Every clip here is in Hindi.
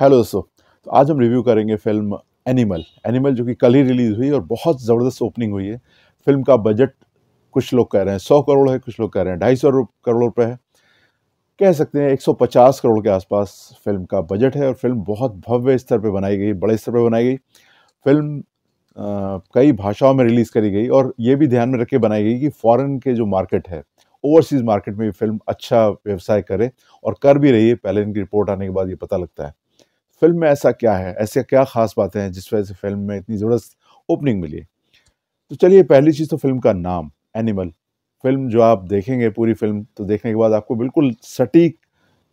हेलो दोस्तों तो आज हम रिव्यू करेंगे फ़िल्म एनिमल। एनिमल जो कि कल ही रिलीज़ हुई और बहुत ज़बरदस्त ओपनिंग हुई है। फ़िल्म का बजट कुछ लोग कह रहे हैं सौ करोड़ है कुछ लोग कह रहे हैं ढाई सौ करोड़ रुपये है। कह सकते हैं 150 करोड़ के आसपास फ़िल्म का बजट है और फ़िल्म बहुत भव्य स्तर पर बनाई गई बड़े स्तर पर बनाई गई। फ़िल्म आ, कई भाषाओं में रिलीज़ करी गई और ये भी ध्यान में रख के बनाई गई कि फ़ॉरेन के जो मार्केट है ओवरसीज़ मार्केट में भी फ़िल्म अच्छा व्यवसाय करे और कर भी रही है। पहले इनकी रिपोर्ट आने के बाद ये पता लगता है। फ़िल्म में ऐसा क्या है? ऐसे क्या खास बातें हैं जिस वजह से फ़िल्म में इतनी ज़बरदस्त ओपनिंग मिली तो चलिए, पहली चीज़ तो फ़िल्म का नाम एनिमल फ़िल्म जो आप देखेंगे, पूरी फ़िल्म तो देखने के बाद आपको बिल्कुल सटीक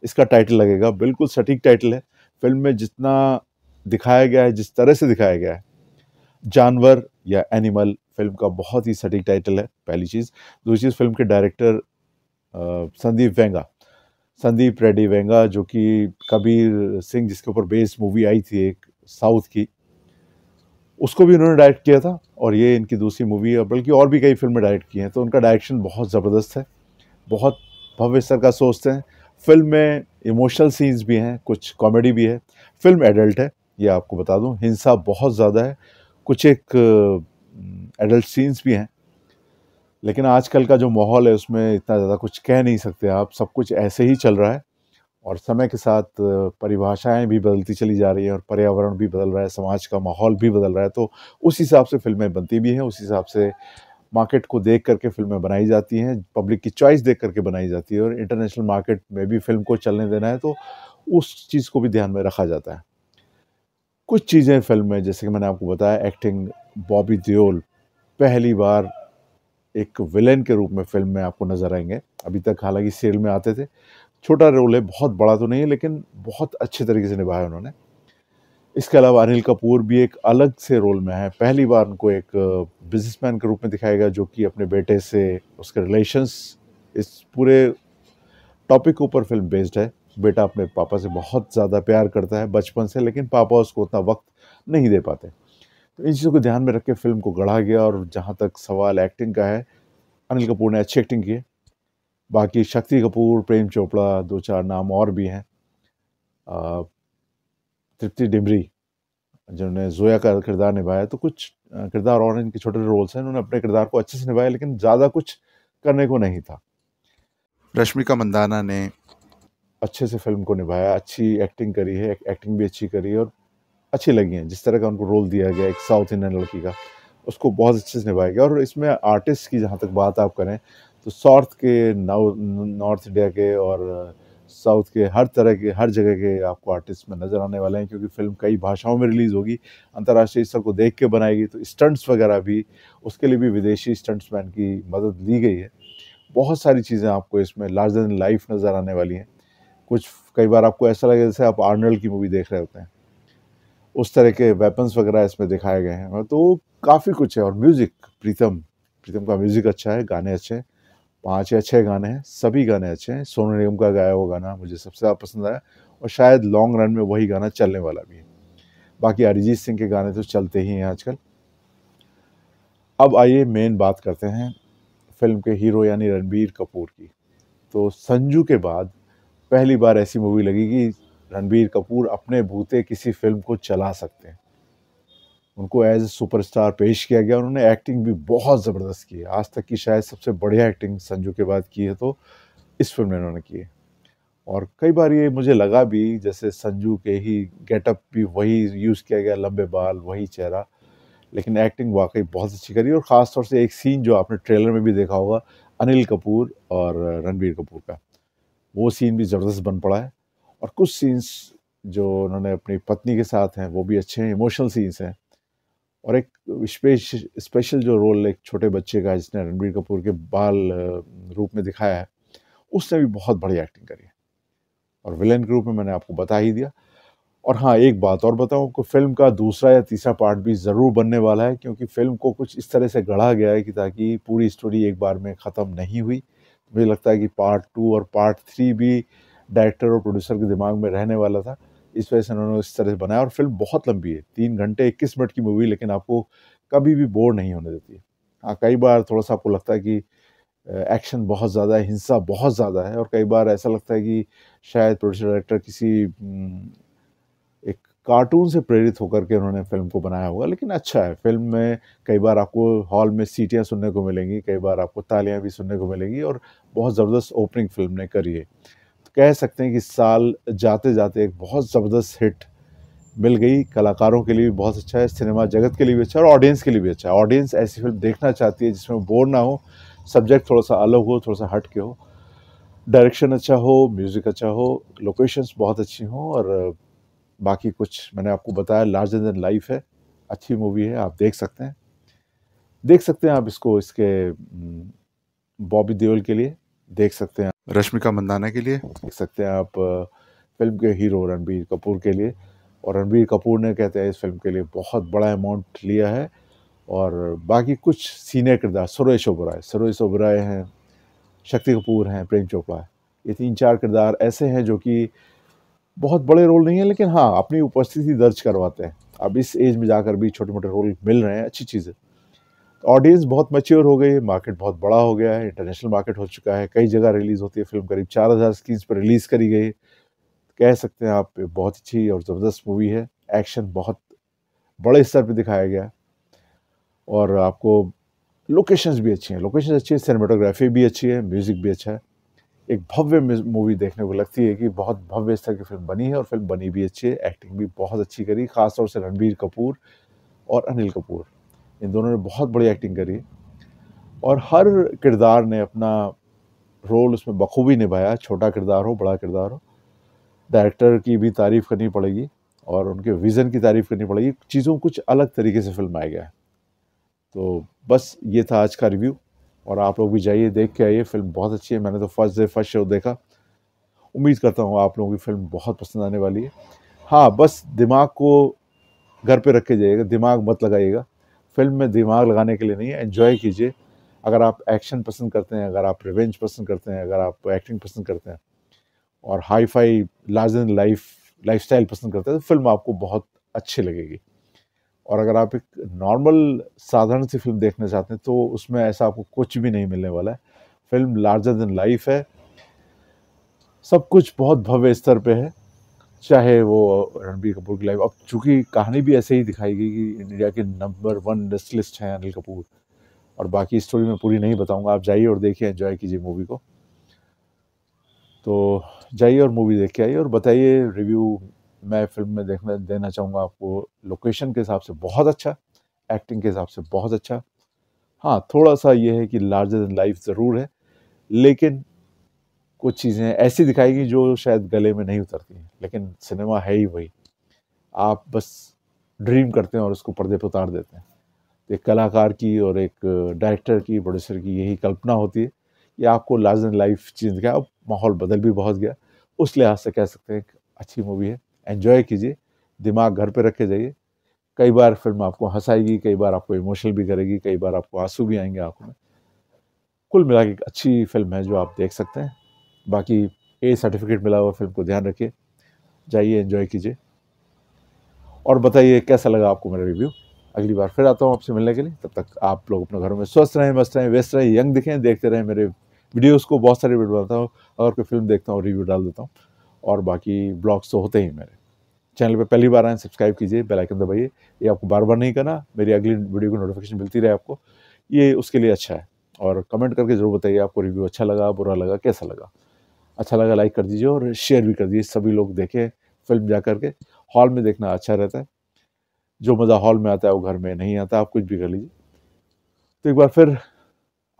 इसका टाइटल लगेगा, बिल्कुल सटीक टाइटल है। फ़िल्म में जितना दिखाया गया है, जिस तरह से दिखाया गया है, जानवर या एनिमल फ़िल्म का बहुत ही सटीक टाइटल है, पहली चीज़। दूसरी चीज़, फ़िल्म के डायरेक्टर संदीप वेंगा। संदीप रेड्डी वेंगा, जो कि कबीर सिंह, जिसके ऊपर बेस्ड मूवी आई थी एक, साउथ की, उसको भी उन्होंने डायरेक्ट किया था, और ये इनकी दूसरी मूवी है, बल्कि और भी कई फ़िल्में डायरेक्ट की हैं तो उनका डायरेक्शन बहुत ज़बरदस्त है, बहुत भव्य स्तर का सोचते हैं। फ़िल्म में इमोशनल सीन्स भी हैं, कुछ कॉमेडी भी है, फ़िल्म एडल्ट है, ये आपको बता दूँ, हिंसा बहुत ज़्यादा है, कुछ एक एडल्ट सीन्स भी हैं लेकिन आजकल का जो माहौल है, उसमें इतना ज़्यादा कुछ कह नहीं सकते आप। सब कुछ ऐसे ही चल रहा है और समय के साथ, परिभाषाएँ भी बदलती चली जा रही हैं और पर्यावरण भी बदल रहा है, समाज का माहौल भी बदल रहा है। तो उस हिसाब से फ़िल्में बनती भी हैं, उस हिसाब से मार्केट को देख करके फ़िल्में बनाई जाती हैं, पब्लिक की चॉइस देख करके बनाई जाती है और इंटरनेशनल मार्केट में भी फ़िल्म को चलने देना है तो उस चीज़ को भी ध्यान में रखा जाता है। कुछ चीज़ें फ़िल्म में, जैसे कि मैंने आपको बताया, एक्टिंग बॉबी दियोल पहली बार एक विलेन के रूप में फ़िल्म में आपको नज़र आएँगे। अभी तक हालाँकि सीरियल में आते थे। छोटा रोल है, बहुत बड़ा तो नहीं है, लेकिन बहुत अच्छे तरीके से निभाया उन्होंने। इसके अलावा अनिल कपूर भी एक अलग से रोल में है। पहली बार उनको एक बिजनेसमैन के रूप में दिखाया गया, जो कि अपने बेटे से उसके रिलेशंस इस पूरे टॉपिक के ऊपर फ़िल्म बेस्ड है। बेटा अपने पापा से बहुत ज़्यादा प्यार करता है, बचपन से, लेकिन पापा उसको उतना वक्त नहीं दे पाते। तो इन चीज़ों को ध्यान में रख के फ़िल्म को गढ़ा गया और जहाँ तक सवाल एक्टिंग का है अनिल कपूर ने अच्छी एक्टिंग की है। बाकी शक्ति कपूर प्रेम चोपड़ा दो चार नाम और भी हैं। तृप्ति डिमरी जिन्होंने जोया का किरदार निभाया तो कुछ किरदार और इनके छोटे छोटे रोल्स हैं इन्होंने अपने किरदार को अच्छे से निभाया लेकिन ज़्यादा कुछ करने को नहीं था। रश्मिका मंदाना ने अच्छे से फ़िल्म को निभाया अच्छी एक्टिंग करी है एक्टिंग भी अच्छी करी है और अच्छी लगी हैं, जिस तरह का उनको रोल दिया गया, एक साउथ इंडियन लड़की का, उसको बहुत अच्छे से निभाया गया और इसमें आर्टिस्ट की जहाँ तक बात आप करें तो साउथ के नॉर्थ इंडिया के और साउथ के हर तरह के, हर जगह के आपको आर्टिस्ट में नज़र आने वाले हैं, क्योंकि फ़िल्म कई भाषाओं में रिलीज़ होगी, अंतर्राष्ट्रीय स्तर को देख के बनाएगी तो स्टंट्स वगैरह भी, उसके लिए भी विदेशी स्टंट्समैन की मदद ली गई है। बहुत सारी चीज़ें आपको इसमें लार्जर दैन लाइफ नज़र आने वाली हैं। कुछ, कई बार आपको ऐसा लगे जैसे आप आर्नल्ड की मूवी देख रहे होते हैं। उस तरह के वेपन्स वगैरह इसमें दिखाए गए हैं। तो काफ़ी कुछ है और म्यूज़िक प्रीतम। प्रीतम का म्यूज़िक अच्छा है, गाने अच्छे हैं। पाँच या छः गाने हैं, सभी गाने अच्छे हैं। सोनू निगम का गाया हुआ गाना मुझे सबसे ज़्यादा पसंद आया और शायद लॉन्ग रन में वही गाना चलने वाला भी है। बाकी अरिजीत सिंह के गाने तो चलते ही हैं आजकल। अब आइए मेन बात करते हैं फ़िल्म के हीरो यानी रणबीर कपूर की। तो संजू के बाद पहली बार ऐसी मूवी लगी कि रणबीर कपूर अपने भूते किसी फ़िल्म को चला सकते हैं। उनको एज ए सुपरस्टार पेश किया गया उन्होंने एक्टिंग भी बहुत ज़बरदस्त की है। आज तक की शायद सबसे बढ़िया एक्टिंग संजू के बाद की है तो इस फ़िल्म में उन्होंने की है। और कई बार ये मुझे लगा भी, जैसे संजू के ही गेटअप भी वही यूज़ किया गया, लंबे बाल, वही चेहरा, लेकिन एक्टिंग वाकई बहुत अच्छी करी और ख़ास तौर से एक सीन जो आपने ट्रेलर में भी देखा होगा, अनिल कपूर और रणबीर कपूर का। वो सीन भी ज़बरदस्त बन पड़ा है। और कुछ सीन्स जो उन्होंने अपनी पत्नी के साथ हैं, वो भी अच्छे हैं इमोशनल सीन्स हैं। और एक स्पेश स्पेशल जो रोल एक छोटे बच्चे का जिसने रणबीर कपूर के बाल रूप में दिखाया है, उसने भी बहुत बढ़िया एक्टिंग करी है। और विलेन के रूप में मैंने आपको बता ही दिया। और हाँ एक बात और बताऊँ, कि फ़िल्म का दूसरा या तीसरा पार्ट भी ज़रूर बनने वाला है, क्योंकि फ़िल्म को कुछ इस तरह से गढ़ा गया है कि ताकि पूरी स्टोरी एक बार में ख़त्म नहीं हुई। मुझे लगता है कि पार्ट टू और पार्ट थ्री भी डायरेक्टर और प्रोड्यूसर के दिमाग में रहने वाला था। इस वजह से उन्होंने इस तरह से बनाया और फ़िल्म बहुत लंबी है। तीन घंटे इक्कीस मिनट की मूवी लेकिन आपको कभी भी बोर नहीं होने देती है। हाँ कई बार थोड़ा सा आपको लगता है कि एक्शन बहुत ज़्यादा है, हिंसा बहुत ज़्यादा है, और कई बार ऐसा लगता है कि शायद प्रोड्यूसर डायरेक्टर किसी एक कार्टून से प्रेरित होकर के उन्होंने फ़िल्म को बनाया होगा। लेकिन अच्छा है फ़िल्म में कई बार आपको हॉल में सीटियाँ सुनने को मिलेंगी, कई बार आपको तालियाँ भी सुनने को मिलेंगी और बहुत ज़बरदस्त ओपनिंग फ़िल्म ने करी है। कह सकते हैं कि साल जाते जाते एक बहुत ज़बरदस्त हिट मिल गई। कलाकारों के लिए भी बहुत अच्छा है, सिनेमा जगत के लिए भी अच्छा है और ऑडियंस के लिए भी अच्छा है। ऑडियंस ऐसी फ़िल्म देखना चाहती है जिसमें बोर ना हो सब्जेक्ट थोड़ा सा अलग हो थोड़ा सा हट के हो। डायरेक्शन अच्छा हो म्यूज़िक अच्छा हो लोकेशंस बहुत अच्छी हों और, बाकी कुछ मैंने आपको बताया लार्जर देन लाइफ है, अच्छी मूवी है, आप देख सकते हैं। देख सकते हैं आप इसको, इसके बॉबी देओल के लिए। देख सकते हैं रश्मिका मंदाना के लिए देख सकते हैं आप फ़िल्म के हीरो रणबीर कपूर के लिए। और रणबीर कपूर ने, कहते हैं, इस फ़िल्म के लिए बहुत बड़ा अमाउंट लिया है। और बाकी कुछ सीनियर किरदार, सुरेश ओबराय सुरेश ओबराय हैं, शक्ति कपूर हैं, प्रेम चोपड़ा है। ये तीन चार किरदार ऐसे हैं जो कि बहुत बड़े रोल नहीं है, लेकिन हाँ अपनी उपस्थिति दर्ज करवाते हैं। अब इस एज में जाकर भी छोटे मोटे रोल मिल रहे हैं, अच्छी चीज़ है। ऑडियंस बहुत मच्योर हो गई है मार्केट बहुत बड़ा हो गया है इंटरनेशनल मार्केट हो चुका है, कई जगह रिलीज़ होती है फ़िल्म करीब चार हज़ार स्क्रीन पर रिलीज़ करी गई कह सकते हैं आप बहुत अच्छी और ज़बरदस्त मूवी है। एक्शन बहुत बड़े स्तर पर दिखाया गया और आपको लोकेशंस भी अच्छी हैं। लोकेशन अच्छी है सिनेमाटोग्राफी भी अच्छी है म्यूज़िक भी अच्छा है। एक भव्य मूवी देखने को लगती है कि बहुत भव्य स्तर की फ़िल्म बनी है और फ़िल्म बनी भी अच्छी है। एक्टिंग भी बहुत अच्छी करी, खासतौर से रणबीर कपूर और अनिल कपूर। इन दोनों ने बहुत बड़ी एक्टिंग करी और हर किरदार ने अपना रोल उसमें बखूबी निभाया, छोटा किरदार हो, बड़ा किरदार हो। डायरेक्टर की भी तारीफ़ करनी पड़ेगी और उनके विज़न की तारीफ़ करनी पड़ेगी। चीज़ों कुछ अलग तरीके से फ़िल्म आएगा तो बस ये था आज का रिव्यू और आप लोग भी जाइए, देख के आइए। फ़िल्म बहुत अच्छी है। मैंने तो फ़र्स्ट डे फ़र्स्ट शो देखा। उम्मीद करता हूँ आप लोगों की फ़िल्म बहुत पसंद आने वाली है। हाँ बस दिमाग को घर पे रख के जाइएगा। दिमाग मत लगाइएगा। फ़िल्म में दिमाग लगाने के लिए नहीं है एन्जॉय कीजिए। अगर आप एक्शन पसंद करते हैं, अगर आप रिवेंज पसंद करते हैं, अगर आप एक्टिंग पसंद करते हैं, और hi fi larger life lifestyle पसंद करते हैं तो फ़िल्म आपको बहुत अच्छी लगेगी। और अगर आप एक नॉर्मल साधारण सी फ़िल्म देखना चाहते हैं तो उसमें ऐसा आपको कुछ भी नहीं मिलने वाला है। फ़िल्म लार्जर देन लाइफ है। सब कुछ बहुत भव्य स्तर पे है। चाहे वो रणबीर कपूर की लाइफ अब चूँकि कहानी भी ऐसे ही दिखाई गई कि इंडिया के नंबर वन इंडस्ट्रियलिस्ट हैं अनिल कपूर। और बाकी स्टोरी मैं पूरी नहीं बताऊँगा। आप जाइए और देखिए एंजॉय कीजिए मूवी को। तो जाइए और मूवी देख के आइए और बताइए रिव्यू मैं फ़िल्म में देखना, देना चाहूँगा आपको। लोकेशन के हिसाब से बहुत अच्छा एक्टिंग के हिसाब से बहुत अच्छा। हाँ थोड़ा सा ये है कि लार्जर देन लाइफ ज़रूर है, लेकिन कुछ चीज़ें ऐसी दिखाएगी जो शायद गले में नहीं उतरती हैं, लेकिन सिनेमा है ही वही। आप बस ड्रीम करते हैं और उसको पर्दे पर उतार देते हैं। एक कलाकार की और एक डायरेक्टर की, प्रोड्यूसर की यही कल्पना होती है कि आपको लार्जर लाइफ चीज़ दिखाए अब माहौल बदल भी बहुत गया। उस लिहाज से कह सकते हैं अच्छी मूवी है। एन्जॉय कीजिए, दिमाग घर पर रखे जाइए। कई बार फ़िल्म आपको हंसाएगी, कई बार आपको इमोशनल भी करेगी, कई बार आपको आँसू भी आएँगे आँखों में। कुल मिला के अच्छी फ़िल्म है जो आप देख सकते हैं। बाकी ए सर्टिफिकेट मिला हुआ फ़िल्म को ध्यान रखिए। जाइए एंजॉय कीजिए। और बताइए, कैसा लगा आपको मेरा रिव्यू अगली बार फिर आता हूँ आपसे मिलने के लिए। तब तक आप लोग अपने घरों में स्वस्थ रहें, मस्त रहें, व्यस्त रहें, यंग दिखें, देखते रहें मेरे वीडियोस को। बहुत सारे वीडियो बनाता हूँ, अगर कोई फ़िल्म देखता हूँ रिव्यू डाल देता हूँ। और बाकी ब्लॉग्स तो होते ही मेरे। चैनल पे पहली बार आए सब्सक्राइब कीजिए बेल आइकन दबाइए। ये आपको बार बार नहीं करना, मेरी अगली वीडियो की नोटिफिकेशन मिलती रहे आपको। ये उसके लिए अच्छा है। और कमेंट करके ज़रूर बताइए, आपको रिव्यू अच्छा लगा, बुरा लगा, कैसा लगा? अच्छा लगा लाइक कर दीजिए और शेयर भी कर दीजिए, सभी लोग देखें फ़िल्म जा करके। हॉल में देखना अच्छा रहता है। जो मज़ा हॉल में आता है, वो घर में नहीं आता, आप कुछ भी कर लीजिए। तो एक बार फिर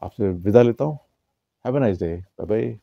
आपसे विदा लेता हूँ। Have a nice day bye bye